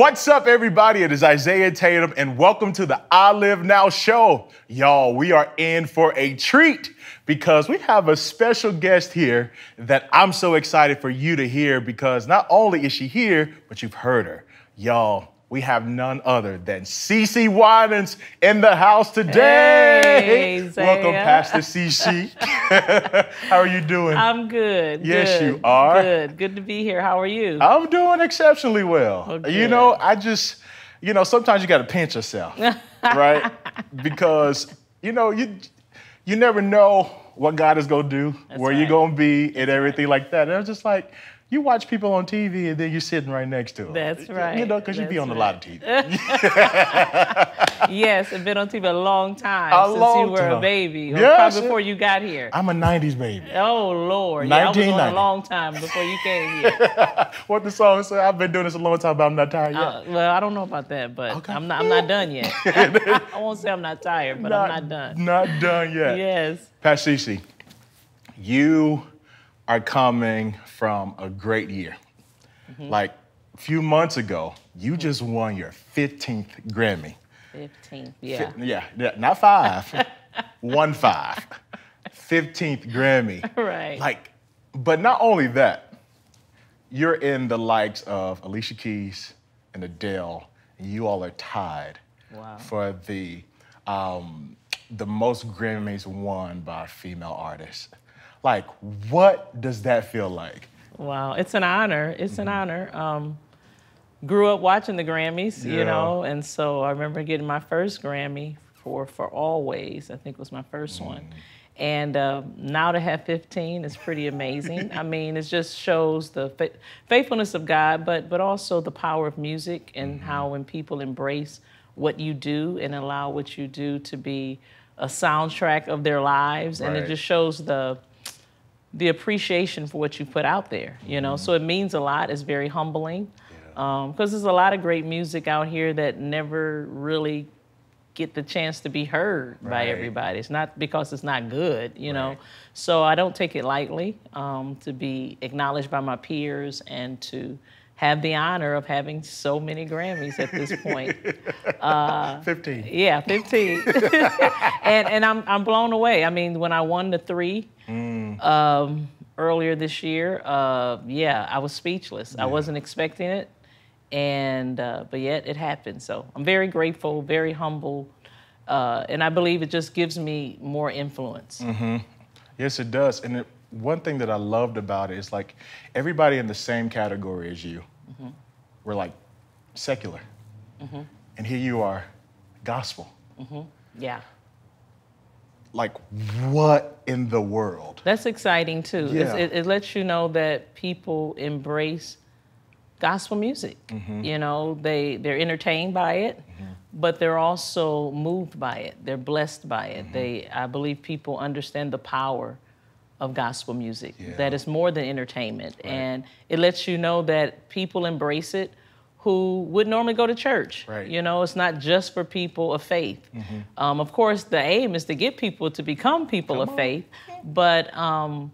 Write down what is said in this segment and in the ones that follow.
What's up, everybody? It is Isiah Tatum, and welcome to the I Live Now show. Y'all, we are in for a treat because we have a special guest here that I'm so excited for you to hear because not only is she here, but you've heard her. Y'all, we have none other than CeCe Winans in the house today. Hey, Welcome, Pastor CC. How are you doing? I'm good. Yes, good, you are. Good. Good to be here. How are you? I'm doing exceptionally well. Oh, you know, I just, you know, sometimes you got to pinch yourself, right? Because you know, you you never know what God is gonna do, That's where you're gonna be, and everything like that. And it's just like you watch people on TV, and then you're sitting right next to them. That's right. You right. know, because you be on a lot of TV. yes, I've been on TV a long time A since long you were time. a baby, Yes. probably before you got here. I'm a '90s baby. oh Lord, yeah, I was on a long time before you came here. what the song say? I've been doing this a long time, but I'm not tired yet. Uh, well, I don't know about that, but Okay. I'm not. I'm not done yet. I won't say I'm not tired, but I'm not done. Not done yet. Yes. Cece, you are coming from a great year. Mm-hmm. Like a few months ago, you just won your 15th Grammy. 15. Yeah. Yeah, yeah, not five, one five. 15th Grammy. Right. Like, but not only that, you're in the likes of Alicia Keys and Adele, and you all are tied Wow. for the um, the most Grammys won by a female artist. Like, what does that feel like? Wow, it's an honor. It's Mm-hmm. an honor. Um, grew up watching the Grammys, Yeah. you know, and so I remember getting my first Grammy for for Always. I think was my first one. Mm. And uh, now to have 15 is pretty amazing. I mean, it just shows the fa- faithfulness of God, but but also the power of music and Mm-hmm. how when people embrace what you do and allow what you do to be a soundtrack of their lives, and it just shows the the appreciation for what you put out there, you know. Mm-hmm. So it means a lot. It's very humbling because um, there's a lot of great music out here that never really get the chance to be heard by everybody. It's not because it's not good, you know. So I don't take it lightly um, to be acknowledged by my peers and to have the honor of having so many Grammys at this point. Uh, 15. Yeah, 15. and and I'm I'm blown away. I mean, when I won the three mm. Um, earlier this year, uh, yeah, I was speechless. I wasn't expecting it, and uh, but yet it happened. So I'm very grateful, very humble, uh, and I believe it just gives me more influence. Mm-hmm. Yes, it does. And it, one thing that I loved about it is like everybody in the same category as you. We're like secular. And here you are, gospel. Yeah. Like, what in the world? That's exciting too. Yeah. It, it lets you know that people embrace gospel music. Mm-hmm. You know, they they're entertained by it, but they're also moved by it. They're blessed by it. Mm-hmm. They, I believe, people understand the power of gospel music. Yeah. That it's more than entertainment, and it lets you know that people embrace it who would normally go to church. Right. You know, it's not just for people of faith. Um, of course, the aim is to get people to become people of faith, but um,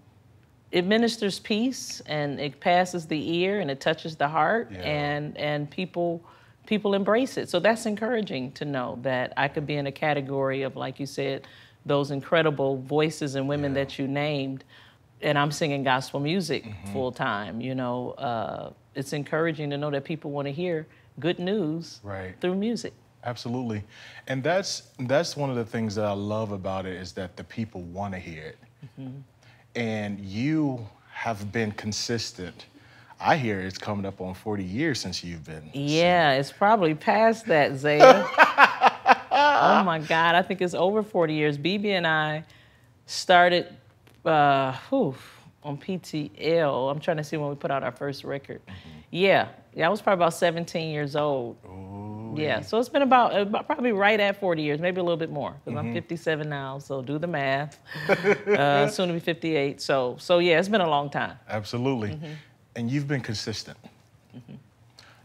it ministers peace and it passes the ear and it touches the heart, Yeah. and and people people embrace it. So that's encouraging to know that I could be in a category of, like you said, those incredible voices and women Yeah. that you named, and I'm singing gospel music Mm-hmm. full time. You know, uh, it's encouraging to know that people want to hear good news Right. through music. Absolutely. And that's that's one of the things that I love about it is that the people want to hear it. And you have been consistent. I hear it's coming up on 40 years since you've been. Yeah, it's probably past that, Zaya. oh my God, I think it's over 40 years. BeBe and I started uh, whew, on PTL. I'm trying to see when we put out our first record. Mm-hmm. Yeah, yeah, I was probably about 17 years old. Yeah, so it's been about, uh, about probably right at 40 years, maybe a little bit more, because I'm mm-hmm. 57 now. So do the math. uh, soon to be 58. So, so yeah, it's been a long time. Absolutely. Mm-hmm. And you've been consistent.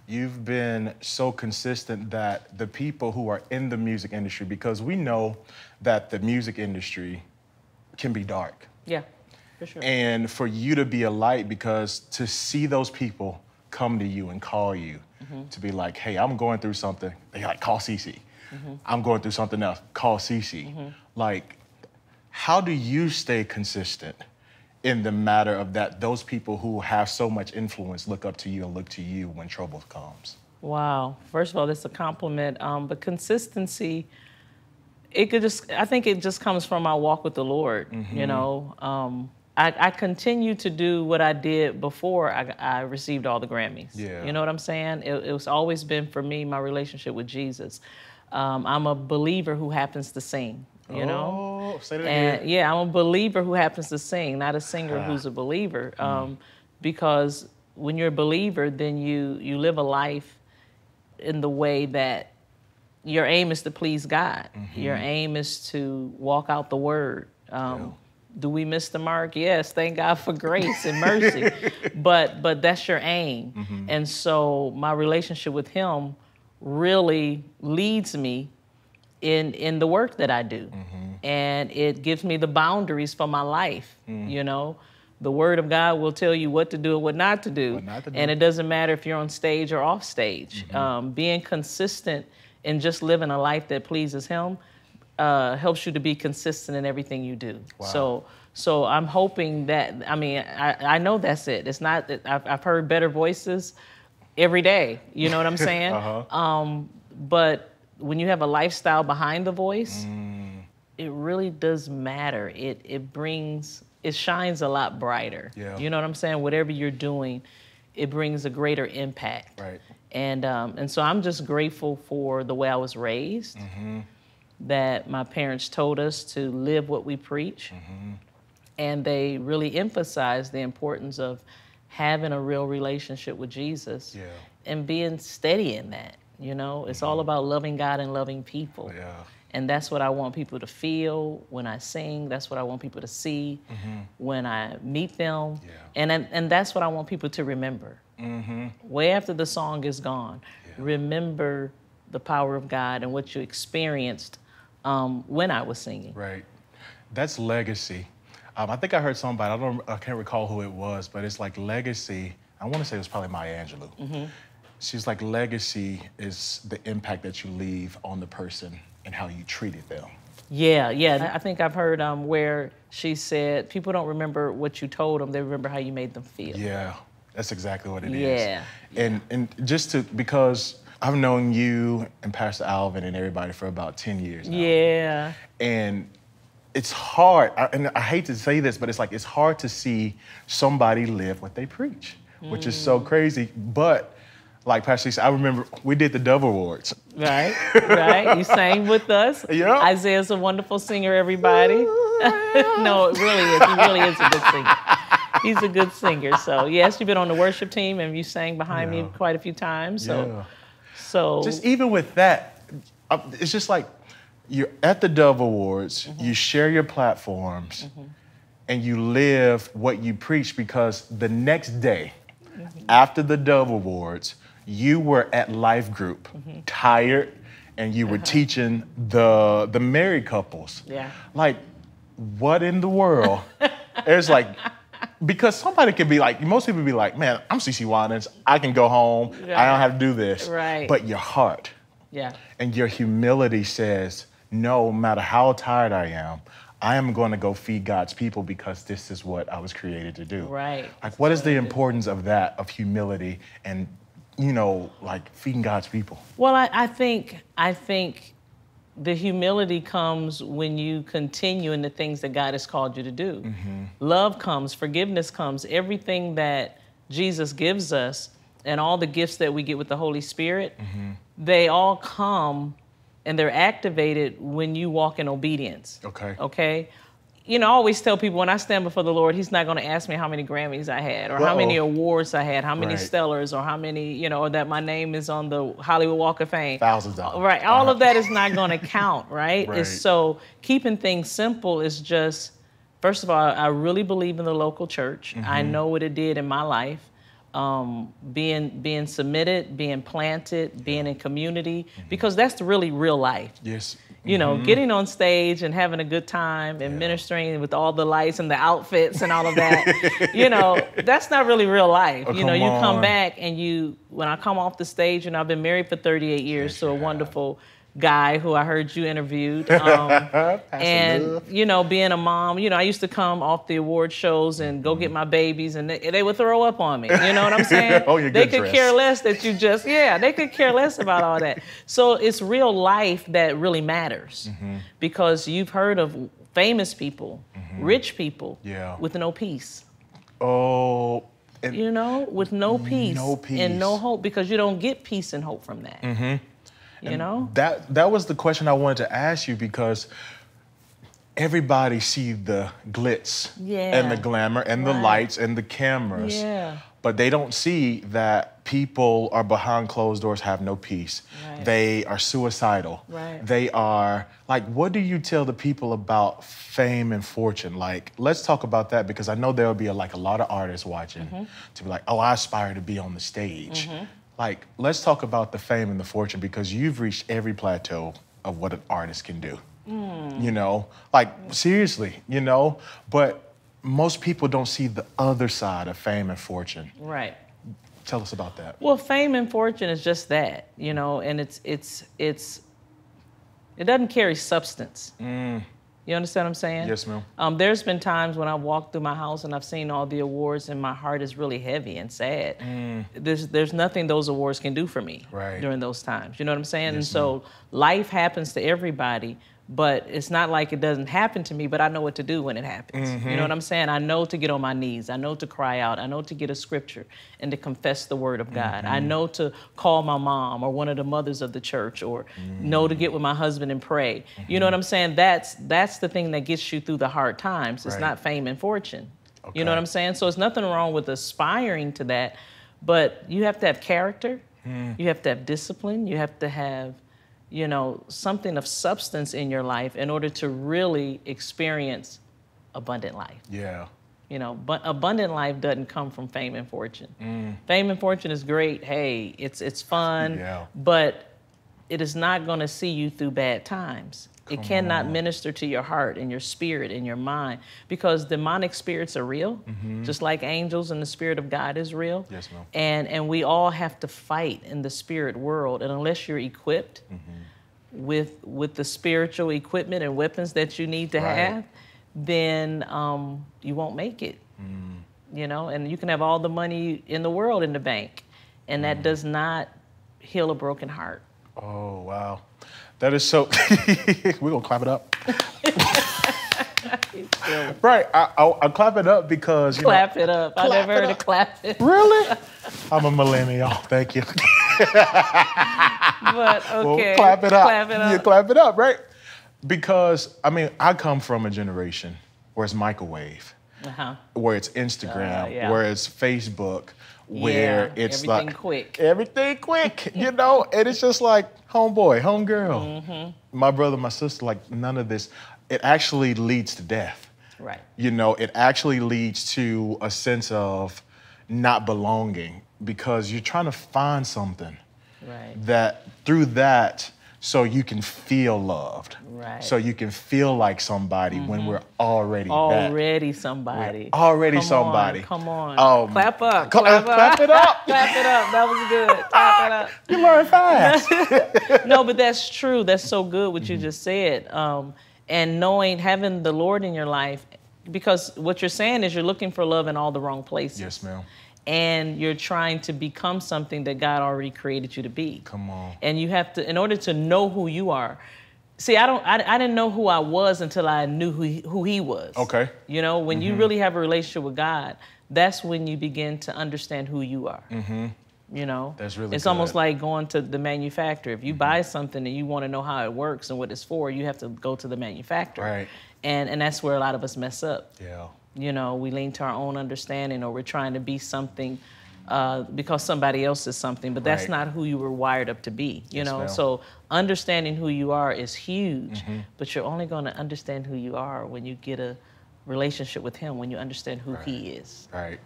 You've been so consistent that the people who are in the music industry, because we know that the music industry can be dark. Yeah, for sure. And for you to be a light, because to see those people come to you and call you to be like, hey, I'm going through something, they like call Cece. I'm going through something else, call Cece. Like, how do you stay consistent in the matter of that those people who have so much influence look up to you and look to you when trouble comes? Wow. First of all, that's a compliment. Um, but consistency, it could just, I think it just comes from my walk with the Lord. You know, um, I, I continue to do what I did before I, I received all the Grammys. Yeah. You know what I'm saying? It, it was always been for me my relationship with Jesus. Um, I'm a believer who happens to sing. You know, Oh, say that and again. yeah, I'm a believer who happens to sing, not a singer Ah. who's a believer. Um, Because when you're a believer, then you you live a life in the way that your aim is to please God. Your aim is to walk out the word. Um, Do we miss the mark? Yes, thank God for grace and mercy. but but that's your aim. Mm-hmm. And so my relationship with Him really leads me in in the work that I do, mm-hmm. and it gives me the boundaries for my life. Mm. You know, the Word of God will tell you what to do and what not to do, What not to do. and it doesn't matter if you're on stage or off stage. Mm-hmm. Um, being consistent and just living a life that pleases Him uh, helps you to be consistent in everything you do. So. So I'm hoping that I mean I, I know that's it. It's not that I've, I've heard better voices every day. You know what I'm saying? Uh-huh. Um, but when you have a lifestyle behind the voice, Mm. it really does matter. It it brings it shines a lot brighter. Yeah. You know what I'm saying? Whatever you're doing, it brings a greater impact. Right. And um, and so I'm just grateful for the way I was raised. Mm-hmm. That my parents told us to live what we preach, Mm-hmm. and they really emphasized the importance of having a real relationship with Jesus Yeah. and being steady in that. You know, it's all about loving God and loving people. Mm-hmm. Yeah. And that's what I want people to feel when I sing. That's what I want people to see when I meet them. Mm-hmm. Yeah. And, and and that's what I want people to remember. Mm-hmm. Way after the song is gone, remember the power of God and what you experienced um, when I was singing. Right. That's legacy. Um, I think I heard somebody, I don't I can't recall who it was, but it's like legacy. I want to say it was probably Maya Angelou. She's like legacy is the impact that you leave on the person and how you treated them. Yeah, yeah. I think I've heard um, where she said people don't remember what you told them; they remember how you made them feel. Yeah, that's exactly what it is. Yeah, And and just to because I've known you and Pastor Alvin and everybody for about 10 years now. Yeah. And it's hard, I- and I hate to say this, but it's like it's hard to see somebody live what they preach, which is Mm. so crazy. But like Pastor said, I remember we did the Dove Awards. Right, right. You sang with us. Yeah. Isiah's a wonderful singer, everybody. no, it really is. He really is a good singer. He's a good singer. So yes, you've been on the worship team and you sang behind Yeah. me quite a few times. So Yeah. So Just even with that, uh, it's just like you're at the Dove Awards, Mm-hmm. you share your platforms, and you live what you preach because the next day, Mm-hmm. after the Dove Awards, you were at Life Group, Mm-hmm. tired, and you were teaching the the married couples. Uh-huh. Yeah. Like, what in the world? it's like because somebody could be like, most people be like, man, I'm CeCe Winans. I can go home. I don't have to do this. Right. But your heart yeah. and your humility says, no matter how tired I am, I am going to go feed God's people because this is what I was created to do. Right. Like, what is the importance of that, of humility and, you know, like feeding God's people? Well, I, I think I think the humility comes when you continue in the things that God has called you to do. Mm-hmm. Love comes, forgiveness comes, everything that Jesus gives us, and all the gifts that we get with the Holy Spirit, mm-hmm. they all come and they're activated when you walk in obedience. Okay. Okay. You know, I always tell people when I stand before the Lord, He's not going to ask me how many Grammys I had, or how many awards I had, how many Right. Stellars, or how many, you know, or that my name is on the Hollywood Walk of Fame. Thousands of dollars. Right. All Uh-huh. of that is not going to count, right? Right. It's so keeping things simple is just, first of all, I really believe in the local church. I Mm-hmm. know what it did in my life. Um, being being submitted, being planted, being in community, Mm-hmm. because that's really real life. Yes. You know, mm-hmm. getting on stage and having a good time and ministering with all the lights and the outfits and all of that, you know, that's not really real life. Oh, you know, you come on. back and you, when I come off the stage, and I've been married for 38 years to a you have. wonderful guy who I heard you interviewed. Um, and you know, being a mom, you know, I used to come off the award shows and go get my babies, and they, they would throw up on me. You know what I'm saying? Oh, they could dress. care less that you just, yeah, they could care less about all that. So it's real life that really matters Mm-hmm. because you've heard of famous people, rich people, Mm-hmm. Yeah. with no peace. Oh, You know, with no peace, No peace, and no hope because you don't get peace and hope from that. Mm-hmm. You know, that that was the question I wanted to ask you because everybody see the glitz and the glamour and the lights and the cameras. Yeah. But they don't see that people are behind closed doors have no peace. Right. They are suicidal. Right. They are like what do you tell the people about fame and fortune? Like let's talk about that because I know there'll be a, like a lot of artists watching Mm-hmm. to be like, "Oh, I aspire to be on the stage." Like let's talk about the fame and the fortune because you've reached every plateau of what an artist can do. Mm. You know, like seriously, you know, but most people don't see the other side of fame and fortune. right. Tell us about that. Well, fame and fortune is just that, you know, and it's it's it's it doesn't carry substance. You understand what I'm saying? Mm. Yes, ma'am. Um, there's been times when I've walked through my house and I've seen all the awards, and my heart is really heavy and sad. There's there's nothing those awards can do for me Mm. Right. during those times. You know what I'm saying? and Yes, so life happens to everybody, but it's not like it doesn't happen to me. But I know what to do when it happens. You Mm-hmm. know what I'm saying? I know to get on my knees. I know to cry out. I know to get a scripture and to confess the word of God. Mm-hmm. I know to call my mom or one of the mothers of the church, or know to get with my husband and pray. You know what I'm saying? That's that's the thing that gets you through the hard times. It's Right. not fame and fortune. You know what I'm saying? So it's nothing wrong with aspiring to that, but you have to have character. Hmm. You have to have discipline. You have to have, you know, something of substance in your life in order to really experience abundant life. Yeah. You know, but abundant life doesn't come from fame and fortune. Mm. Fame and fortune is great. Hey, it's it's fun, Yeah. but it is not going to see you through bad times. It cannot on. minister to your heart and your spirit and your mind because demonic spirits are real, just like angels and the spirit of God is real. Mm-hmm. Yes, ma'am. And and we all have to fight in the spirit world, and unless you're equipped Mm-hmm. with with the spiritual equipment and weapons that you need to Right. have, then um, you won't make it. Mm. You know, and you can have all the money in the world in the bank, and Mm. that does not heal a broken heart. Oh wow, that is so. We're gonna clap it up. right, I, I, I clap it up because you Clap it up. I never heard up. of clap it. Really? I'm a millennial. Thank you. But okay, Well, okay. clap it up. Clap it You clap it up, right? Because I mean, I come from a generation where it's microwave, Uh-huh. where it's Instagram, Uh, yeah. where it's Facebook, where Yeah, it's everything like quick. everything quick, you know, and it's just like homeboy, homegirl, Mm-hmm. my brother, my sister, like none of this. It actually leads to death. Right. You know, it actually leads to a sense of not belonging because you're trying to find something Right. that through that so you can feel loved Right. so you can feel like somebody when we're already that. Already somebody. We're already Come on, come on. Um, clap up. cla- Clap, clap up. it up. clap it up. That was good. Clap it up. you learn fast no, but that's true. That's so good what you Mm-hmm. just said. Um, and knowing, having the Lord in your life, because what you're saying is you're looking for love in all the wrong places. yes ma'am And you're trying to become something that God already created you to be. come on And you have to, in order to know who you are. See, I don't, I, I didn't know who I was until I knew who he, who he was. Okay. You know, when you really have a relationship with God, that's when you begin to understand who you are. Mm-hmm. You know, That's really It's almost like going to the manufacturer. If you buy something and you want to know how it works and what it's for, you have to go to the manufacturer. Right. And and that's where a lot of us mess up yeah you know we lean to our own understanding or we're trying to be something uh, because somebody else is something but that's Right. not who you were wired up to be you Yes, know ma'am. so understanding who you are is huge Mm-hmm. but you're only going to understand who you are when you get a relationship with him when you understand who he is right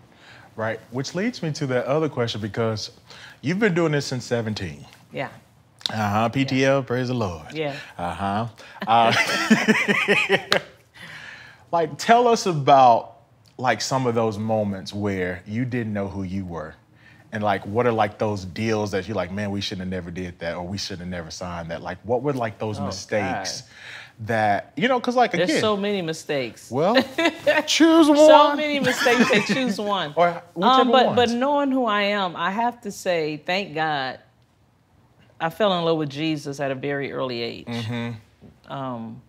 right which leads me to that other question because you've been doing this since 17 yeah Uh huh. PTL, praise the Lord. Yeah. Uh-huh. Uh Like, tell us about like some of those moments where you didn't know who you were, and like, what are like those deals that you're like, man, we should have never did that, or we should have never signed that. Like, what were like those mistakes that you know? Because like again, There's so many mistakes. well, choose one. so many mistakes. They choose one. Or whichever um, but but knowing who I am, I have to say, thank God, I fell in love with Jesus at a very early age. Mm-hmm. Um,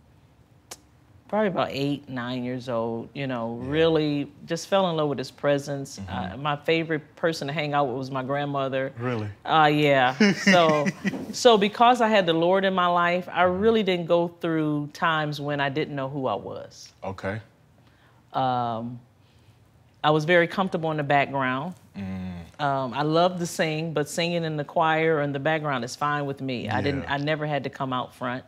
probably about eight, nine years old. You know, really just fell in love with His presence. Mm-hmm. Uh, my favorite person to hang out with was my grandmother. Really? Uh, yeah. So, so because I had the Lord in my life, I really didn't go through times when I didn't know who I was. Okay. Um, I was very comfortable in the background. Mm. Um, I love to sing, but singing in the choir or in the background is fine with me. Yeah. I didn't. I never had to come out front.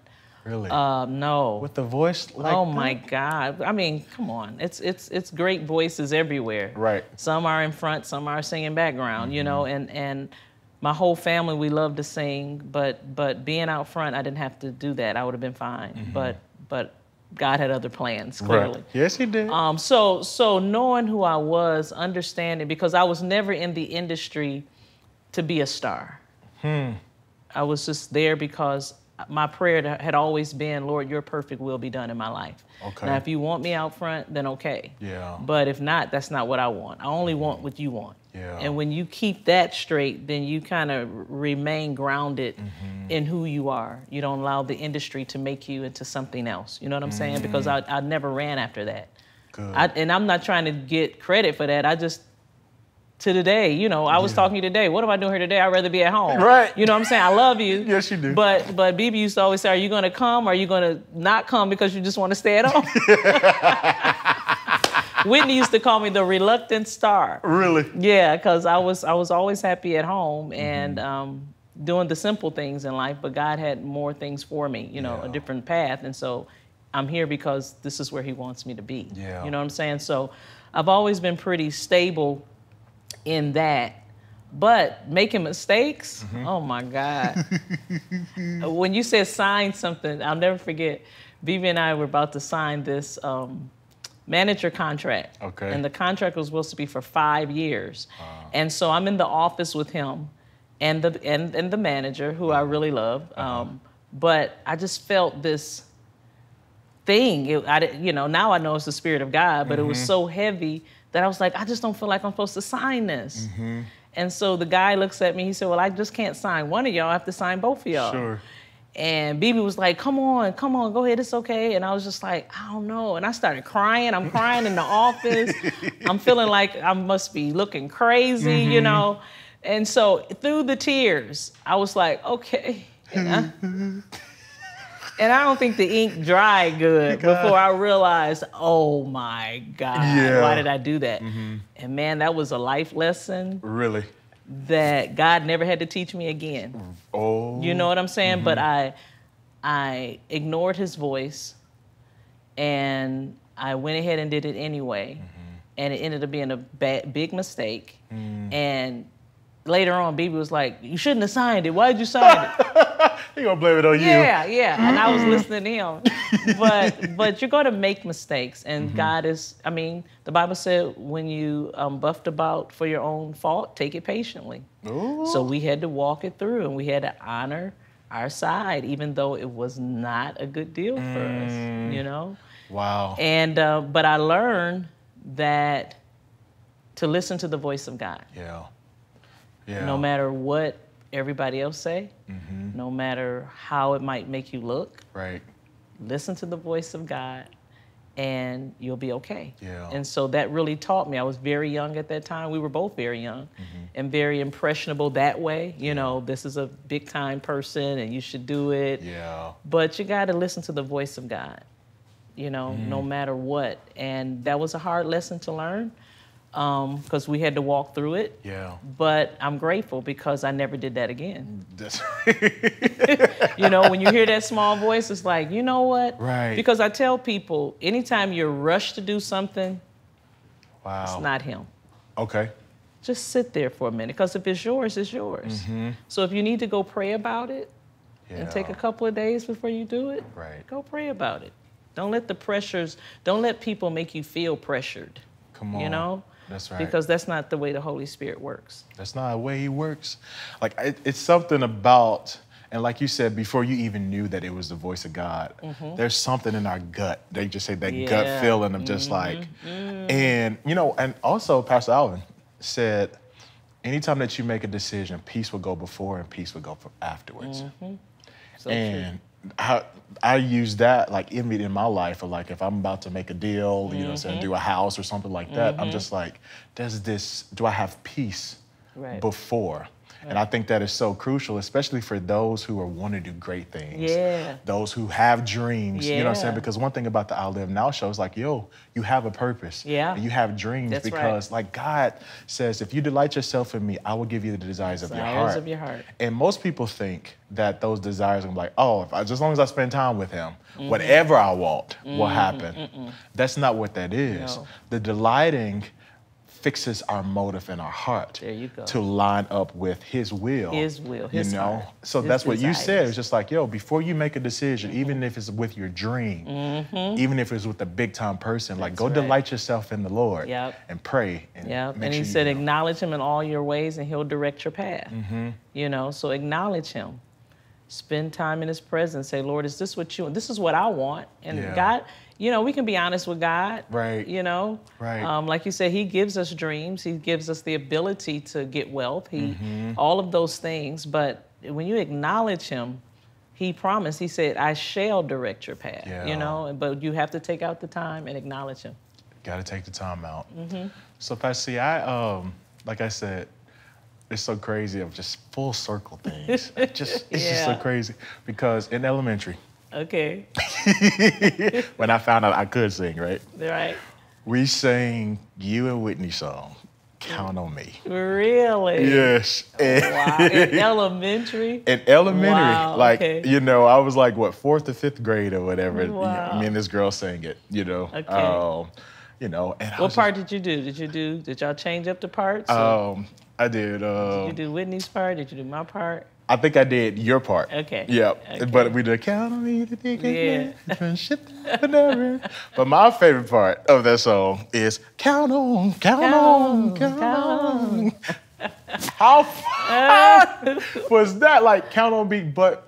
Really? Um, no. With the voice like oh that? my God! I mean, come on. It's it's it's great voices everywhere. Right. Some are in front, some are singing background. You know, and and my whole family we love to sing, but but being out front, I didn't have to do that. I would have been fine. But but God had other plans clearly. Right. Yes, he did. Um, so so knowing who I was, understanding because I was never in the industry to be a star. Hmm. I was just there because my prayer had always been, Lord, your perfect will be done in my life. Okay. Now, if you want me out front, then okay. Yeah. But if not, that's not what I want. I only want what you want. Yeah. And when you keep that straight, then you kind of remain grounded Mm-hmm. in who you are. You don't allow the industry to make you into something else. You know what I'm saying? Because Mm. I, I never ran after that. Good. I, and I'm not trying to get credit for that. I just to today, you know, I was Yeah. talking to you today. What am I doing here today? I'd rather be at home. Right. You know what I'm saying? I love you. Yes, you do. But but BeBe used to always say, Are you gonna come or are you gonna not come because you just want to stay at home? Whitney used to call me the reluctant star. really? Yeah, because I was I was always happy at home Mm-hmm. and um, doing the simple things in life, but God had more things for me, you know, a different path. And so I'm here because this is where He wants me to be. Yeah. You know what I'm saying? So I've always been pretty stable in that. But making mistakes, Mm-hmm. oh my God. when you said sign something, I'll never forget. BeBe and I were about to sign this um, manager contract. Okay. And the contract was supposed to be for five years. And so I'm in the office with him and the and, and the manager, who I really love. Um, but I just felt this thing. It, I, you know, now I know it's the spirit of God, but it was so heavy that I was like, I just don't feel like I'm supposed to sign this. Mm-hmm. And so the guy looks at me. He said, "Well, I just can't sign one of y'all. I have to sign both of y'all." Sure. And BeBe was like, "Come on, come on, go ahead, it's okay." And I was just like, "I don't know." And I started crying. I'm crying in the office. I'm feeling like I must be looking crazy, you mm-hmm. know. And so through the tears, I was like, "Okay." And I, don't think the ink dried good before I realized, "Oh my God, Yeah. why did I do that?" And man, that was a life lesson Really? that God never had to teach me again. Oh. You know what I'm saying? Mm-hmm. But I I ignored his voice and I went ahead and did it anyway. Mm-hmm. And it ended up being a bad, big mistake. Mm. And later on, BeBe was like, You shouldn't have signed it. Why did you sign it? He gonna blame it on you. yeah, yeah. And I was listening to him. But but you're gonna make mistakes. And God is, I mean, the Bible said when you um, buffed about for your own fault, take it patiently. Ooh. So we had to walk it through and we had to honor our side, even though it was not a good deal for us, you know? Wow. And, uh, but I learned that to listen to the voice of God, yeah. Yeah. no matter what everybody else say, Mm-hmm. no matter how it might make you look, Right. listen to the voice of God and you'll be okay. Yeah. And so that really taught me. I was very young at that time. We were both very young Mm-hmm. and very impressionable that way. You know, this is a big time person and you should do it. Yeah. But you got to listen to the voice of God, you know, no Mm-hmm. matter what. And that was a hard lesson to learn because we had to walk through it. Yeah. But I'm grateful because I never did that again. That's You know, when you hear that small voice, it's like, you know what? Right. Because I tell people, anytime you're rushed to do something, wow. it's not him. Okay. Just sit there for a minute, because if it's yours, it's yours. Mm-hmm. So if you need to go pray about it, yeah. and take a couple of days before you do it. Right. Go pray about it. Don't let the pressures, don't let people make you feel pressured. Come on. You know? That's right. Because that's not the way the Holy Spirit works. That's not the way he works. Like it, it's something about, and like you said before, you even knew that it was the voice of God. There's something in our gut. They just say that gut Mm-hmm. Yeah. Mm-hmm. feeling of just like, and you know, and also Pastor Alvin said, anytime that you make a decision, peace will go before and peace will go for afterwards. So true. And I, use that like in me in my life, or like if I'm about to make a deal, you know, Mm-hmm. say do a house or something like that, I'm just like, does this? Do I have peace Right. before? And I think that is so crucial, especially for those who are want to do great things. Yeah. Those who have dreams. You know what I'm saying? Because one thing about the I Live Now show is like, yo, you have a purpose. Yeah. And you have dreams That's right. because like God says, if you delight yourself in me, I will give you the desires of your Desires heart. of your heart. And most people think that those desires are like, oh, if I, just as long as I spend time with him, Mm-hmm. whatever I want will happen. That's not what that is. No. The delighting fixes our motive in our heart There you go. to line up with his will. His will, his you know? heart, So that's what you said. It's just like, yo, before you make a decision, Mm-hmm. even if it's with your dream, even if it's with a big time person, like go right. delight yourself in the Lord Yep. and pray. And make and he sure you said, know. acknowledge him in all your ways, and he'll direct your path. Mm-hmm. You know, so acknowledge him. Spend time in his presence. Say, Lord, is this what you want? This is what I want. And Yeah. God, you know, we can be honest with God. Right. You know, Right. Um, like you said, He gives us dreams. He gives us the ability to get wealth. He, Mm-hmm. all of those things. But when you acknowledge Him, He promised. He said, "I shall direct your path." Yeah. You know, but you have to take out the time and acknowledge Him. Got to take the time out. Mm-hmm. So, Pastor, see, I um, like I said, it's so crazy of just full circle things. Just it's just so crazy because in elementary, Okay. when I found out I could sing, right, right. we sang you and Whitney song, "Count on Me." Really? Yes. And- Wow. In elementary? in elementary, Wow, like okay. you know, I was like what fourth or fifth grade or whatever. you know, me and this girl sang it, you know. Okay. Um, you know, and I What was part did you do? Did you do? Did y'all change up the parts? Or um, I did. Uh, did you do Whitney's part? Did you do my part? I think I did your part. Okay. Yep. Okay. But we did count on me to think Yeah. again. Shit that never. But my favorite part of that song is count on, count, on, count, on. How fun was that? Like count on me, but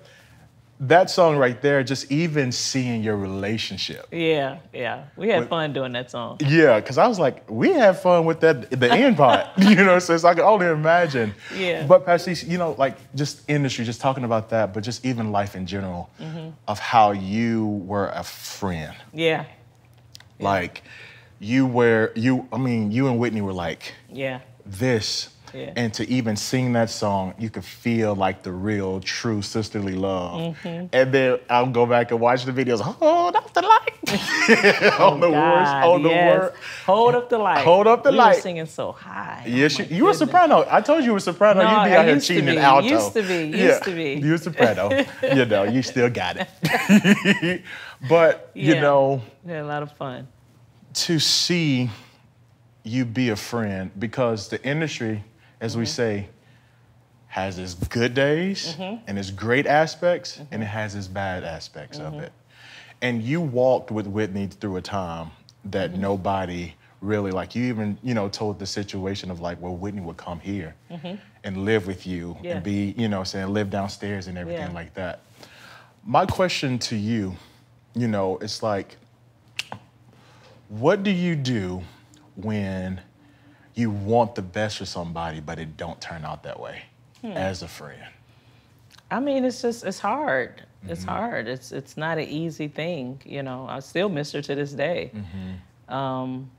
that song right there, just even seeing your relationship. Yeah, yeah. We had What- fun doing that song. Yeah, because I was like, we had fun with that the end part, you know. So it's, I can only imagine. Yeah. But Pastor, you know, like just industry, just talking about that, but just even life in general, Mm-hmm. of how you were a friend. Yeah, Like you were you. I mean, you and Whitney were like yeah, this. Yeah. And to even sing that song, you could feel like the real, true sisterly love. Mm-hmm. And then I'll go back and watch the videos. Hold up the light on the words, God, on the yes. word. Hold up the light. Hold up the we light. Were singing so high. Yes, Oh, you, you were soprano. I told you you were soprano. No, You'd be I out here used to cheating in be. alto. Used to be. Used to be. You were soprano. you know, you still got it. but you know, We had a lot of fun. to see you be a friend because the industry, as Mm-hmm. we say, has its good days Mm-hmm. and its great aspects, and it has its bad aspects of Mm-hmm. it. And you walked with Whitney through a time that Mm-hmm. nobody really like. You even, you know, told the situation of like, well, Whitney would come here and live with you Mm-hmm. Yeah. and be, you know, saying live downstairs and everything Yeah. like that. My question to you, you know, it's like, what do you do when you want the best for somebody, but it don't turn out that way Hmm. as a friend? I mean, it's just it's hard. It's Mm-hmm. hard. It's it's not an easy thing. You know, I still miss her to this day. Mm-hmm. Um,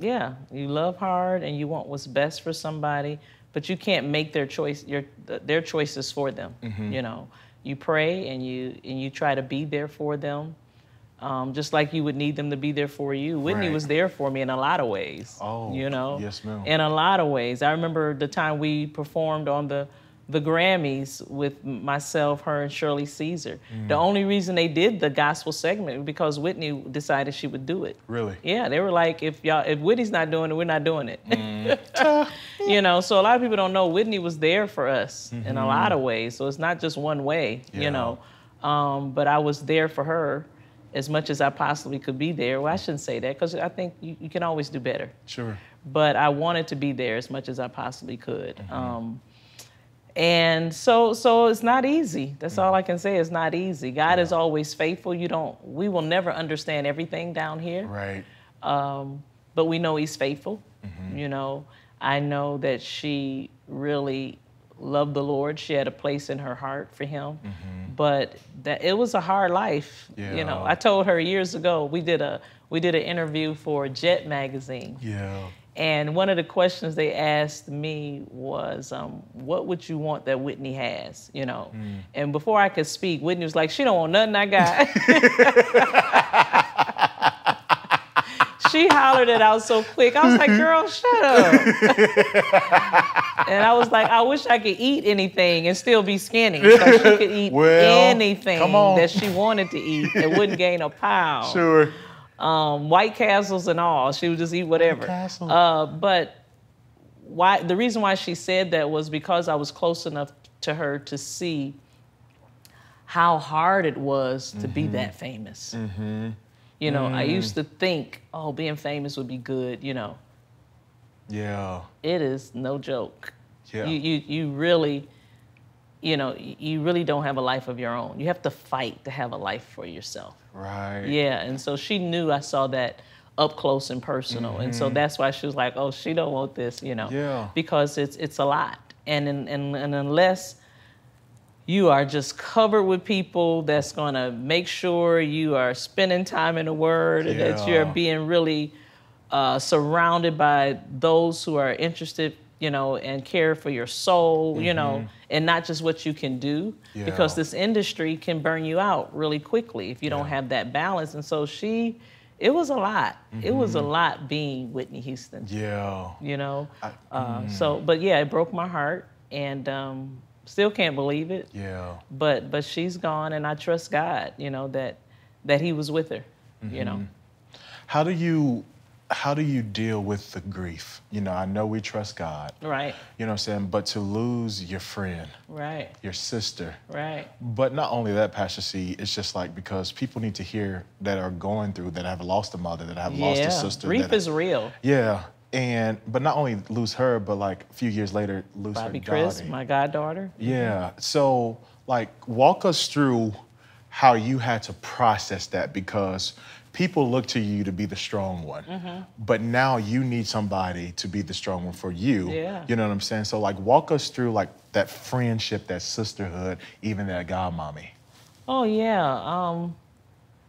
yeah, you love hard and you want what's best for somebody, but you can't make their choice your their choices for them. Mm-hmm. You know, you pray and you and you try to be there for them. Um, just like you would need them to be there for you. Whitney Right. was there for me in a lot of ways. Oh, you know, yes, ma'am. in a lot of ways. I remember the time we performed on the the Grammys with myself, her, and Shirley Caesar. Mm. The only reason they did the gospel segment was because Whitney decided she would do it. Really? Yeah, they were like, if y'all, if Whitney's not doing it, we're not doing it. Mm. you know, so a lot of people don't know Whitney was there for us in a lot of ways. So it's not just one way, Mm-hmm. Yeah. you know. Um, but I was there for her as much as I possibly could be there. Well, I shouldn't say that because I think you, you can always do better Sure. but I wanted to be there as much as I possibly could. Mm-hmm. Um, and so, so it's not easy. That's all I can say. It's not easy. God is always faithful. You don't. We will never understand everything down here, Right. but we know He's faithful. Mm-hmm. You know, I know that she really loved the Lord. She had a place in her heart for Him. But that it was a hard life. You know, Mm-hmm. I told her years ago. We did a we did an interview for Jet magazine. Yeah. And one of the questions they asked me was, um, "What would you want that Whitney has?" You know. Mm. And before I could speak, Whitney was like, "She don't want nothing I got." she hollered it out so quick. I was like, "Girl, shut up." and I was like, "I wish I could eat anything and still be skinny. So she could eat Well, anything that she wanted to eat and wouldn't gain a pound." Sure. um, White Castles and all. She would just eat whatever. Uh, but why? The reason why she said that was because I was close enough to her to see how hard it was to be Mm-hmm. that famous. You know, I Mm. used to think, oh, being famous would be good. You know, Yeah. it is no joke. Yeah. You, you, you really, you know, you really don't have a life of your own. You have to fight to have a life for yourself. Right. Yeah, and so she knew I saw that up close and personal, and so that's why she was like, "Oh, she don't want this," you know, Yeah. because it's it's a lot, and and and, and unless you are just covered with people that's gonna make sure you are spending time in the Word, and that you're being really uh, surrounded by those who are interested, you know, and care for your soul, you know, and not just what you can do, because Mm-hmm. This industry can burn you out really quickly if you don't have that balance. And so she, it was a lot. It was a Mm-hmm. lot being Whitney Houston, Yeah. you know. mm. uh, So, but yeah, it broke my heart, and um, still can't believe it. Yeah. But but she's gone, and I trust God, you know that that He was with her, you know. Mm-hmm. How do you how do you deal with the grief? You know, I know we trust God. Right, You know what I'm saying? But to lose your friend, right, your sister, right. But not only that, Pastor C, it's just like because people need to hear that are going through that have lost a mother, that have lost a sister. grief that, is real. yeah, and but not only lose her, but like a few years later lose Bobby her Chris, daughter. my goddaughter. Yeah. So like walk us through how you had to process that because people look to you to be the strong one. Mm-hmm. But now you need somebody to be the strong one for you. Yeah. You know what I'm saying? So like walk us through like that friendship, that sisterhood, even that godmommy. Oh yeah. Um,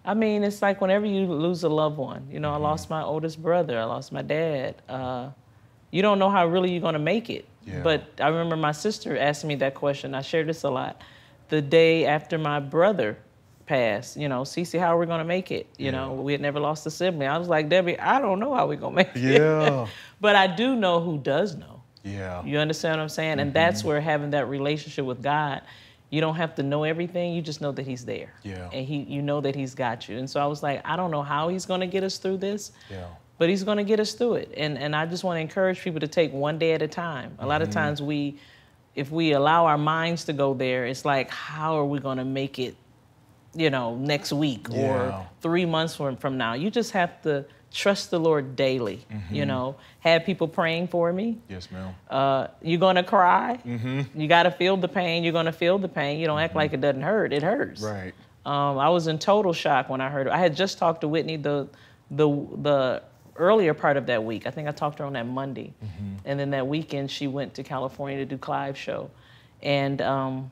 I mean, it's like whenever you lose a loved one. You know, Mm-hmm. I lost my oldest brother. I lost my dad. Uh, you don't know how really you're gonna make it. Yeah. But I remember my sister asking me that question. I share this a lot. The day after my brother passed, you know, Cece, how are we gonna make it? You know, we had never lost a sibling. I was like, Debbie, I don't know how we're gonna make it. Yeah. but I do know who does know. Yeah. You understand what I'm saying? And Mm-hmm. that's where having that relationship with God, you don't have to know everything. You just know that He's there. Yeah. And He, you know that He's got you. And so I was like, I don't know how He's going to get us through this, Yeah. but He's going to get us through it. And and I just want to encourage people to take one day at a time. A lot Mm-hmm. of times we, if we allow our minds to go there, it's like, how are we going to make it? You know, next week Yeah. or three months from, from now. You just have to trust the Lord daily. Mm-hmm. You know, have people praying for me. Yes, ma'am. Uh, you're gonna cry. You gotta feel the pain. You're gonna feel the pain. You don't act like it doesn't hurt. It hurts. Right. Um, I was in total shock when I heard it. I had just talked to Whitney the the the earlier part of that week. I think I talked to her on that Monday, and then that weekend she went to California to do Clive's show, and um,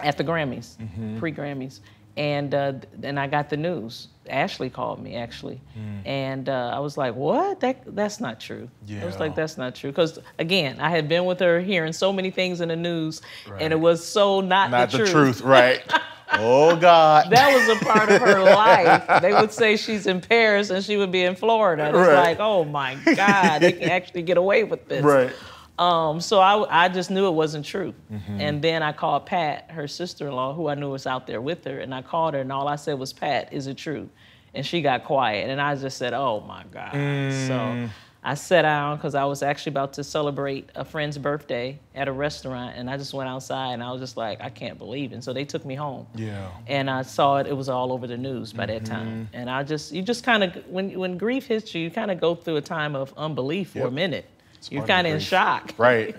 at the Grammys, pre Grammys, and uh, and I got the news. Ashley called me actually, and uh, I was like, "What? That that's not true." I was like, "That's not true," because again, I had been with her hearing so many things in the news, and it was so not, Not the, the truth, right? oh God. that was a part of her life. They would say she's in Paris and she would be in Florida. And it's Right. like, oh my God, they can actually get away with this. right. Um, so I, I just knew it wasn't true. Mm-hmm. And then I called Pat, her sister-in-law, who I knew was out there with her, and I called her, and all I said was, "Pat, is it true?" And she got quiet, and I just said, "Oh my God!" So mm. I sat down because I was actually about to celebrate a friend's birthday at a restaurant, and I just went outside, and I was just like, "I can't believe!" it. And so they took me home Yeah. and I saw it. It was all over the news by that time. Mm-hmm. And I just, you just kind of, when when grief hits you, you kind of go through a time of unbelief for a minute. You're kind of in shock, Right.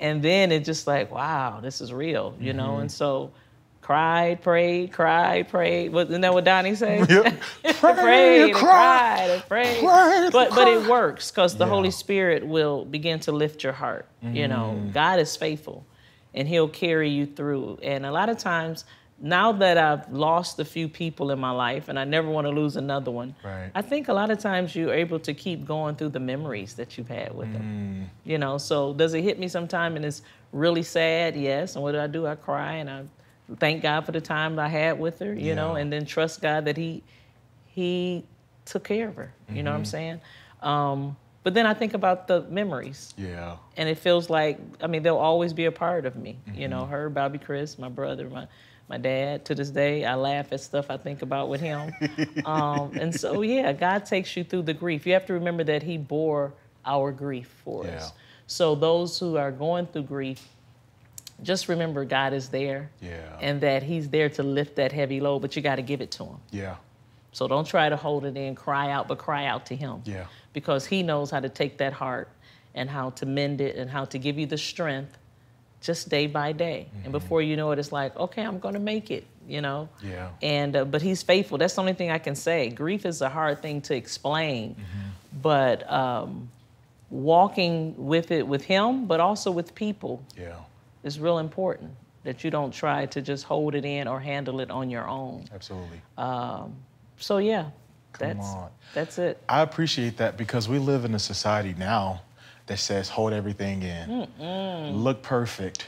and then it's just like, wow, this is real, you know. Mm-hmm. And so, cried, prayed, cried, prayed. Wasn't that what Donnie said? Yep. prayed, and cried, and prayed. but but it works because the Yeah. Holy Spirit will begin to lift your heart. You know, Mm. God is faithful, and He'll carry you through. And a lot of times, now that I've lost a few people in my life, and I never want to lose another one, Right. I think a lot of times you're able to keep going through the memories that you've had with Mm. them. You know, so does it hit me sometime and it's really sad? Yes. And what do I do? I cry and I thank God for the time I had with her, you know, and then trust God that He He took care of her. You know what I'm Mm-hmm. saying? Um, but then I think about the memories, Yeah. and it feels like I mean they'll always be a part of me. You Mm-hmm. know, her, Bobby, Chris, my brother, my my dad. To this day, I laugh at stuff I think about with him. um, and so yeah, God takes you through the grief. You have to remember that He bore our grief for Yeah. us. So those who are going through grief, just remember God is there. Yeah. And that He's there to lift that heavy load, but you got to give it to Him. Yeah. So don't try to hold it in, cry out, but cry out to Him. Yeah. Because He knows how to take that heart and how to mend it and how to give you the strength just day by day. Mm-hmm. And before you know it, it's like, okay, I'm going to make it, you know? Yeah. And, uh, but He's faithful. That's the only thing I can say. Grief is a hard thing to explain, Mm-hmm. but um, walking with it with Him, but also with people Yeah. is real important. That you don't try to just hold it in or handle it on your own. Absolutely. Um, So yeah, that's on. that's it. I appreciate that because we live in a society now that says hold everything in, look perfect,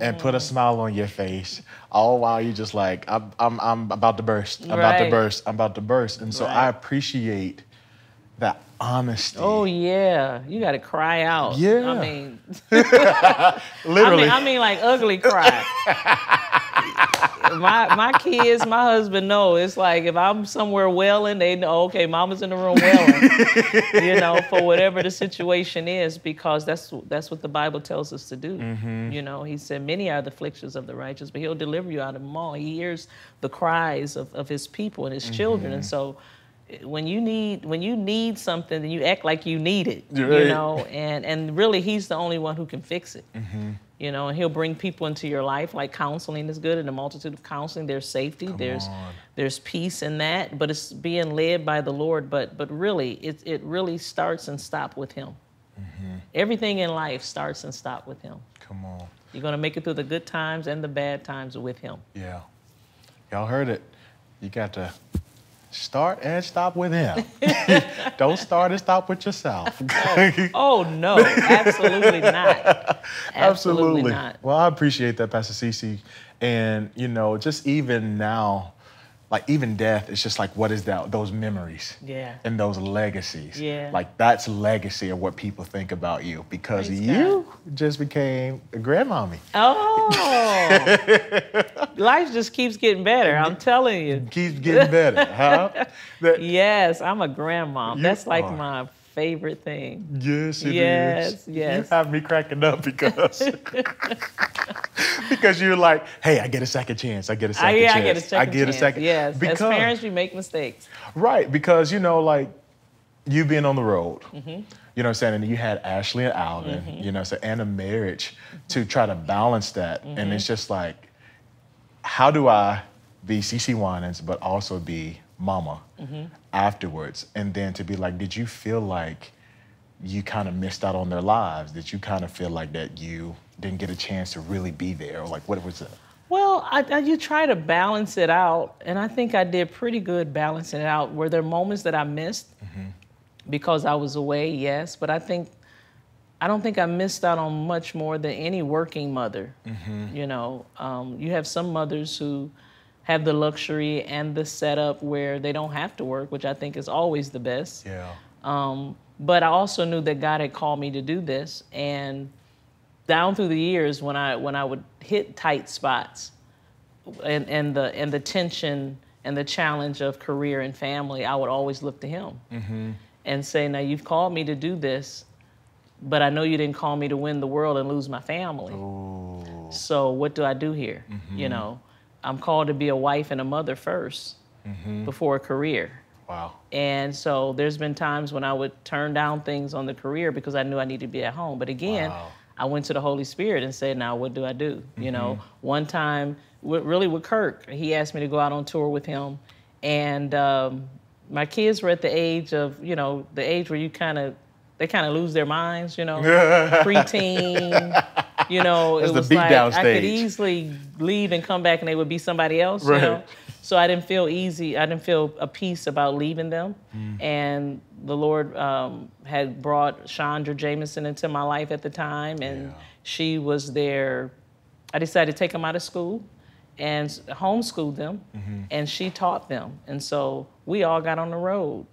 and put a smile on your face, all while you're just like I'm I'm, I'm about to burst, I'm about to burst, I'm about to burst, and so I Right. appreciate that honesty. Oh yeah, you got to cry out. Yeah. I mean, literally. I mean, I mean like ugly cry. my my kids, my husband know it's like if I'm somewhere wailing, they know okay, mama's in the room wailing. you know, for whatever the situation is, because that's that's what the Bible tells us to do. Mm-hmm. You know, He said, "Many are the afflictions of the righteous, but He'll deliver you out of them all." He hears the cries of, of His people and His children, Mm-hmm. and so when you need when you need something, then you act like you need it. Right. You know, and and really, He's the only one who can fix it. Mm-hmm. You know, and He'll bring people into your life. Like counseling is good, and a multitude of counseling. There's safety. there's on. there's peace in that, but it's being led by the Lord. But but really, it it really starts and stops with Him. Mm-hmm. Everything in life starts and stops with Him. Come on. You're gonna make it through the good times and the bad times with Him. Yeah. Y'all heard it. You got to start and stop with him. Don't start and stop with yourself. Oh no, absolutely not. Absolutely, not. Well, I appreciate that, Pastor CeCe. And, you know, just even now, like even death, it's just like, what is that? Those memories. Yeah. And those legacies. Yeah. Like that's legacy of what people think about you because Praise you just became a grandmommy. Oh, life just keeps getting better. I'm telling you. Keeps getting better, huh? That- Yes, I'm a grandma. That's like are. my favorite thing. Yes, it is. Yes, yes. You have me cracking up because because you're like, hey, I get a second chance. I get a second I, chance. I get a second I get chance. a second. Yes, Because, as parents, we make mistakes. right? Because you know, like you being on the road. Mm-hmm. You know what I'm saying? And you had Ashley and Alvin, you know, so and a marriage to try to balance that. And Mm-hmm. it's just like, how do I be CeCe Winans, but also be mama Mm-hmm. afterwards? And then to be like, did you feel like you kind of missed out on their lives? Did you kind of feel like that you didn't get a chance to really be there? Or like, what was it? Well, I, I, you try to balance it out, and I think I did pretty good balancing it out. Were there moments that I missed because I was away? Yes, but I think I don't think I missed out on much more than any working mother. You know, um, you have some mothers who have the luxury and the setup where they don't have to work, which I think is always the best. Yeah. Um, but I also knew that God had called me to do this, and down through the years when I when I would hit tight spots and, and the and the tension and the challenge of career and family, I would always look to him and say, Now you've called me to do this, but I know you didn't call me to win the world and lose my family. So what do I do here? You know, I'm called to be a wife and a mother 1st before a career. Wow. And so there's been times when I would turn down things on the career because I knew I needed to be at home. But again, Wow. I went to the Holy Spirit and said, now what do I do? You know, one time, really with Kirk, he asked me to go out on tour with him. And um, my kids were at the age of, you know, the age where you kind of, they kind of lose their minds, you know, preteen. You know, it was like I could easily leave and come back and they would be somebody else, Right. you know. So I didn't feel easy. I didn't feel a peace about leaving them. Mm. And the Lord um, had brought Chandra Jameson into my life at the time, and Yeah. she was there. I decided to take them out of school and s- homeschool them, Mm-hmm. and she taught them. And so we all got on the road,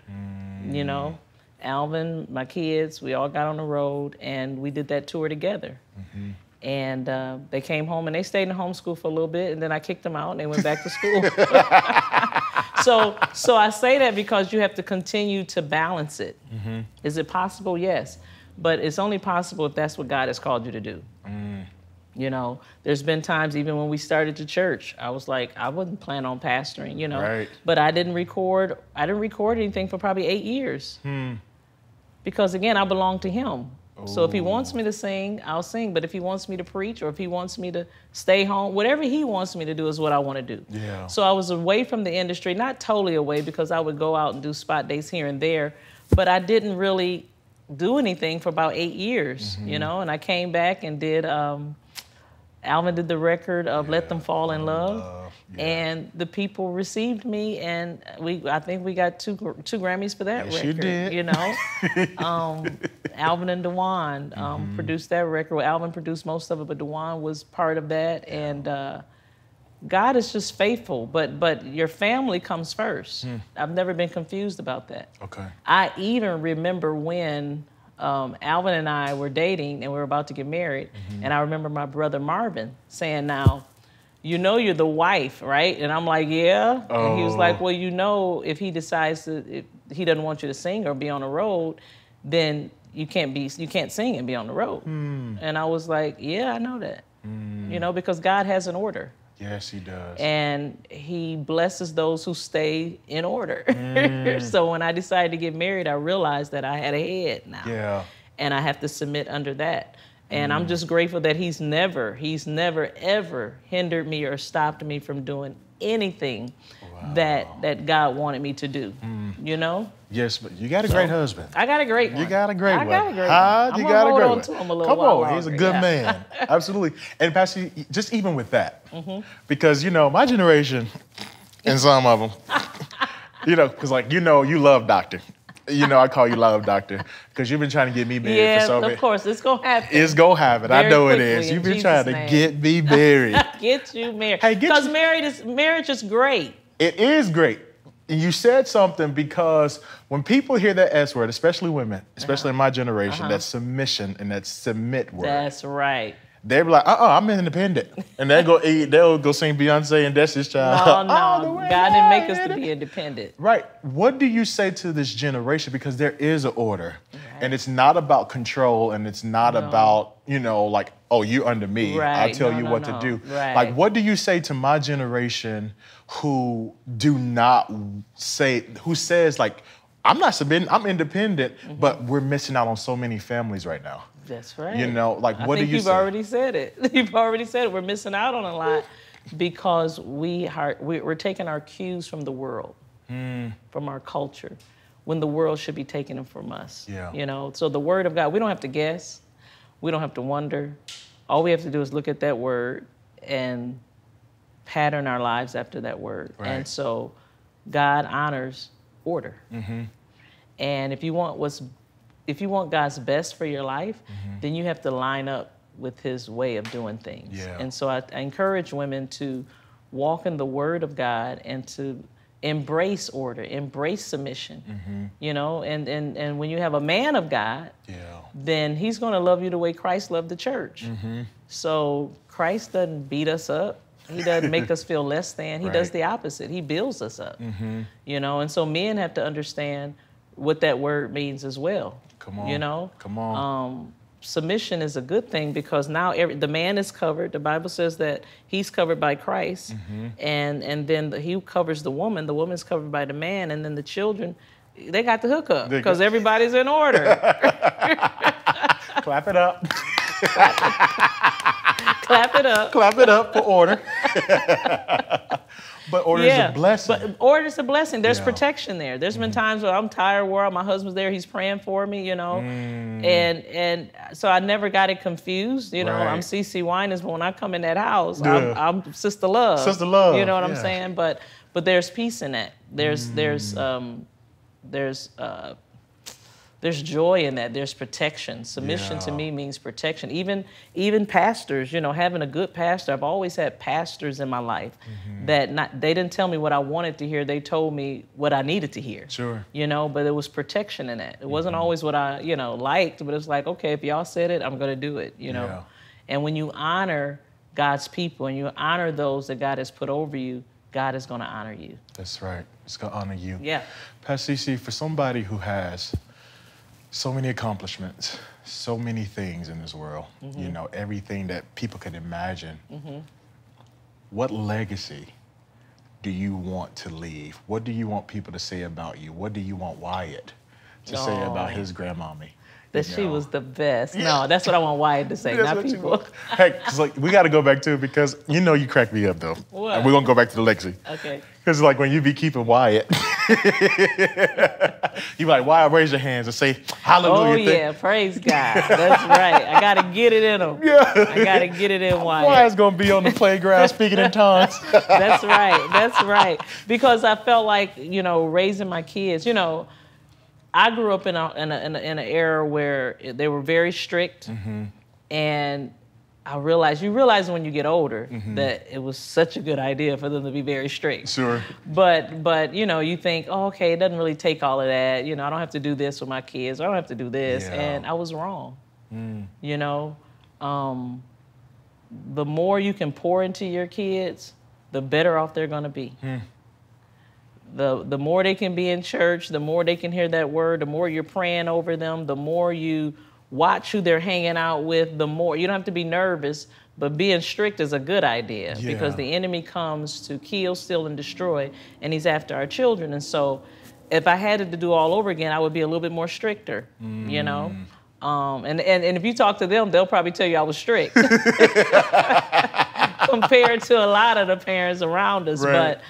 you know. Alvin, my kids, we all got on the road, and we did that tour together. Mm-hmm. And uh, they came home and they stayed in homeschool for a little bit, and then I kicked them out and they went back to school. so, so I say that because you have to continue to balance it. Mm-hmm. Is it possible? Yes, but it's only possible if that's what God has called you to do. Mm. You know, there's been times even when we started the church, I was like, I wouldn't plan on pastoring, you know, Right. but I didn't record. I didn't record anything for probably eight years hmm. because again, I belong to him. So if he wants me to sing, I'll sing. But if he wants me to preach or if he wants me to stay home, whatever he wants me to do is what I want to do. Yeah. So I was away from the industry, not totally away because I would go out and do spot days here and there, but I didn't really do anything for about eight years, you know. And I came back and did. Um, Alvin did the record of "Let Them Fall in Love," and the people received me, and we I think we got two two Grammys for that Yes, you record. did. You know, um, Alvin and Dewan um, Mm-hmm. produced that record. Well, Alvin produced most of it, but Dewan was part of that, and. Uh, God is just faithful, but but your family comes first. Hmm. I've never been confused about that. Okay. I even remember when um, Alvin and I were dating and we were about to get married, Mm-hmm. and I remember my brother Marvin saying, "Now, you know you're the wife, right?" And I'm like, "Yeah." And he was Oh. like, "Well, you know, if he decides to, if he doesn't want you to sing or be on the road, then you can't be, you can't sing and be on the road." Hmm. And I was like, "Yeah, I know that." You know, because God has an order Yes, he does. and he blesses those who stay in order. Mm. so when I decided to get married, I realized that I had a head now. yeah. And I have to submit under that. And Mm. I'm just grateful that he's never, he's never ever hindered me or stopped me from doing anything that that God wanted me to do. Mm. You know? Yes, but you got a great husband. I got a great one. You got a great I one. got a great Huh? one. You I'm got gonna a hold great on one. to him a little Come while on, he's a good yeah. man. Absolutely. And Pastor, just even with that, Mm-hmm. because you know my generation, and some of them, you know, because like you know you love Doctor. You know I call you Love Doctor because you've been trying to get me married Yeah, for so of course, it's gonna happen. It's go have it. I know it quickly, is. in You've been Jesus' trying to name. get me married. get you married. Hey, get Because you- marriage is marriage is great. It is great. And you said something because when people hear that S word, especially women, especially in my generation, that submission and that submit word, That's right. they be like, uh uh-uh, I'm independent. And they go eat, they'll go sing Beyonce and Destiny's Child. No, no. God didn't make us to be independent. Right. What do you say to this generation? Because there is an order. And it's not about control and it's not about, you know, like, oh, you under me. Right. tell No, you no, what no. to do. Right. Like, what do you say to my generation who do not say, who says, like, I'm not submitting, I'm independent, Mm-hmm. but we're missing out on so many families right now. That's right. You know, like, what do you say? you've say? already said it. You've already said it. We're missing out on a lot because we are we- we're taking our cues from the world, Hmm. from our culture, when the world should be taking them from us. Yeah. You know, so the word of God, we don't have to guess, we don't have to wonder. All we have to do is look at that word and pattern our lives after that word. Right. And so God honors order. Mm-hmm. And if you want what's if you want God's best for your life, Mm-hmm. then you have to line up with his way of doing things. Yeah. And so I, I encourage women to walk in the word of God and to embrace order, embrace submission. Mm-hmm. You know, and, and and when you have a man of God Yeah. then he's going to love you the way Christ loved the church. Mm-hmm. So Christ doesn't beat us up. He doesn't make us feel less than. He does Right. Mm-hmm. the opposite. He builds us up. You know, and so men have to understand what that word means as well. Come on. You know, Come on. um, submission is a good thing because now every, the man is covered. The Bible says that he's covered by Christ, Mm-hmm. and and then the, he covers the woman. The woman's covered by the man, and then the children, they got the hookup because everybody's in order. Clap it up. Clap it up. Clap it up for order. but order is a blessing. But order is a blessing. There's Yeah. Mm-hmm. protection there. There's been times where I'm tired, where my husband's there, he's praying for me, you know, Mm. and and so I never got it confused. You know, I'm CeCe Winans, but when I come in that house, Yeah. I'm, I'm Sister Love. Sister Love, You know what I'm saying? But but there's peace in that. There's Mm. there's um there's uh there's joy in that. There's protection. Submission to me means protection. Even even pastors, you know, having a good pastor. I've always had pastors in my life Mm-hmm. that not they didn't tell me what I wanted to hear. They told me what I needed to hear. Sure. Mm-hmm. You know, but it was protection in that. It wasn't always what I, you know, liked, but it's like, okay, if y'all said it, I'm gonna do it, you know. Yeah. And when you honor God's people and you honor those that God has put over you, God is gonna honor you. That's right. It's going to honor you. Yeah. Pastor CeCe, for somebody who has so many accomplishments, so many things in this world, you mm-hmm. know, everything that people can imagine, mm-hmm. what legacy do you want to leave? What do you want people to say about you? What do you want Wyatt to say about his grandmommy? That You she know? was the best. No, that's what I want Wyatt to say, not people. 'cause, like we got to go back to it because you know you crack me up though. What? And we're gonna go back to the legacy. Okay. Because like when you be keeping Wyatt, you like why raise your hands and say Hallelujah. Oh yeah, praise God. That's right. I gotta get it in them. Yeah. I gotta get it in Wyatt. Wyatt's gonna be on the playground speaking in tongues. That's right. That's right. Because I felt like, you know, raising my kids, you know, I grew up in a in a in, a, in an era where they were very strict, mm-hmm. and I realized you realize when you get older mm-hmm. that it was such a good idea for them to be very strict. Sure. But but you know you think oh, okay it doesn't really take all of that you know I don't have to do this with my kids I don't have to do this Yeah. and I was wrong. Mm. You know, um, the more you can pour into your kids, the better off they're going to be. Hmm. The the more they can be in church, the more they can hear that word, the more you're praying over them, the more you watch who they're hanging out with, the more you don't have to be nervous. But being strict is a good idea because the enemy comes to kill, steal, and destroy, and he's after our children. And so, if I had it to do all over again, I would be a little bit more stricter, you know. Um, and, and and if you talk to them, they'll probably tell you I was strict compared to a lot of the parents around us. Right. But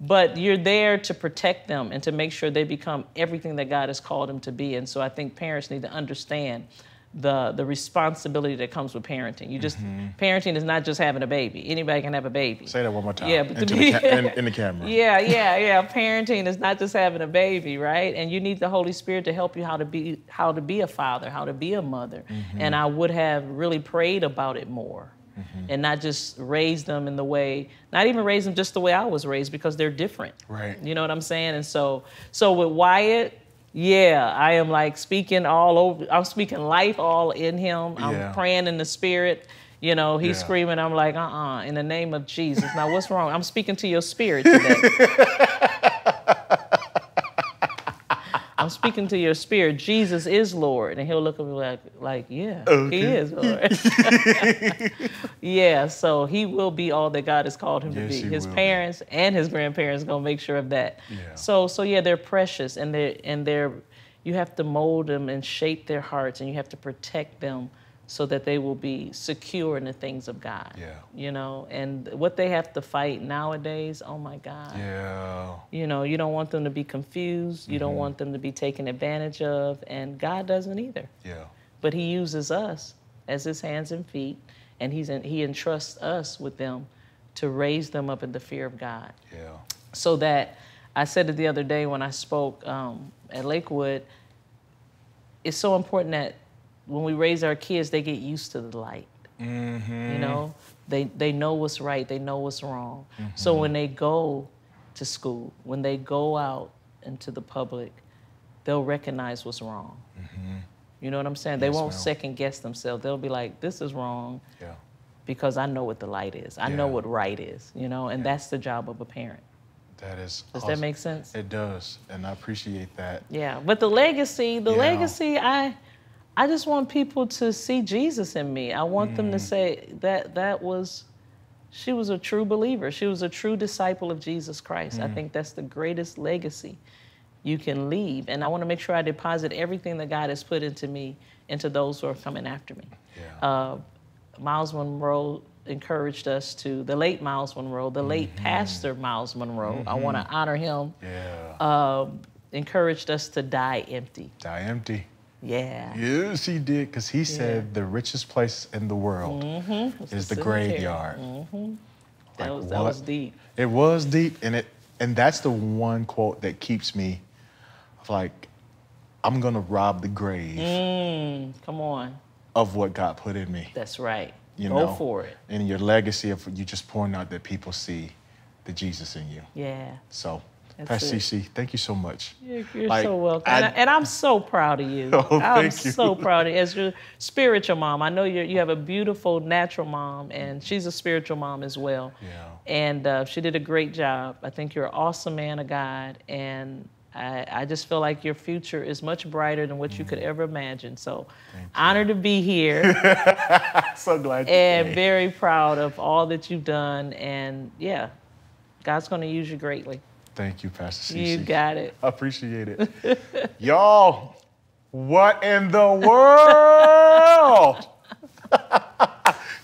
but you're there to protect them and to make sure they become everything that God has called them to be. And so I think parents need to understand the the responsibility that comes with parenting. You just parenting is not just having a baby. Anybody can have a baby. Say that one more time. Yeah, but into be- the ca- in, in the camera. Yeah, yeah, yeah. Parenting is not just having a baby, right? And you need the Holy Spirit to help you how to be how to be a father, how to be a mother. Mm-hmm. And I would have really prayed about it more. And not just raise them in the way, not even raise them just the way I was raised because they're different. Right. You know what I'm saying? And so so with Wyatt, yeah, I am like speaking all over I'm speaking life all in him. I'm Yeah. praying in the spirit. You know, he's Yeah. screaming. I'm like, uh uh in the name of Jesus. Now, what's wrong? I'm speaking to your spirit today. I'm speaking to your spirit. Jesus is Lord. And he'll look at me like, like yeah, he is Lord. yeah, so he will be all that God has called him Yes, to be. His will be. parents and his grandparents gonna make sure of that. Yeah. So so yeah, they're precious and they're and they're you have to mold them and shape their hearts and you have to protect them so that they will be secure in the things of God. Yeah. You know, and what they have to fight nowadays, oh my God. Yeah. You know, you don't want them to be confused. You don't Mm-hmm. want them to be taken advantage of, and God doesn't either. Yeah. But He uses us as His hands and feet, and He's in, He entrusts us with them to raise them up in the fear of God. Yeah. So that I said it the other day when I spoke um, at Lakewood. It's so important that when we raise our kids, they get used to the light. Mm-hmm. You know, they they know what's right, they know what's wrong. So when they go to school, when they go out into the public, they'll recognize what's wrong. You know what I'm saying? They won't ma'am. second guess themselves. They'll be like, this is wrong Yeah. because I know what the light is. I know what right is, you know, and that's the job of a parent. That is. Does awesome. that make sense? It does, and I appreciate that. Yeah, but the legacy, the Yeah. legacy, I, I just want people to see Jesus in me. I want them Mm. to say that that was, she was a true believer. She was a true disciple of Jesus Christ. Mm. I think that's the greatest legacy you can leave, and I want to make sure I deposit everything that God has put into me into those who are coming after me. Yeah. Uh, Myles Munroe encouraged us to the late Myles Munroe, the late Mm-hmm. Pastor Myles Munroe. I want to honor him yeah. um, encouraged us to die empty. Die empty. Yeah. Yes, he did, because he said the richest place in the world It's is the cemetery. graveyard. That Like, was that was deep. It was deep, and it and that's the one quote that keeps me like, I'm gonna rob the grave Mm, come on. of what God put in me. That's right. You Go know, for it. And your legacy of you just pouring out that people see the Jesus in you. Yeah. So, That's Pastor. CeCe, thank you so much. You're, you're Like, so welcome. I- and, I, I'm so proud of you. Oh, I'm you. so proud of you. As your spiritual mom, I know you you have a beautiful natural mom, and she's a spiritual mom as well. Yeah. And uh, she did a great job. I think you're an awesome man of God, and I, I just feel like your future is much brighter than what you could ever imagine. So, honored to be here. So glad. you and very proud of all that you've done. And yeah, God's going to use you greatly. Thank you, Pastor CeCe. You got it. I appreciate it. Y'all, what in the world?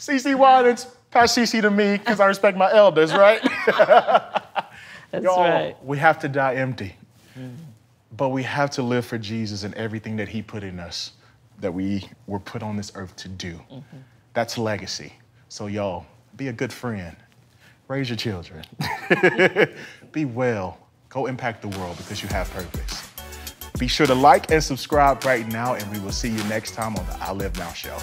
CeCe Winans, pass CeCe to me because I respect my elders, right? That's Y'all, right. we have to die empty. But we have to live for Jesus and everything that he put in us that we were put on this earth to do. That's legacy. So, y'all, be a good friend. Raise your children. Be well. Go impact the world because you have purpose. Be sure to like and subscribe right now, and we will see you next time on the I Live Now show.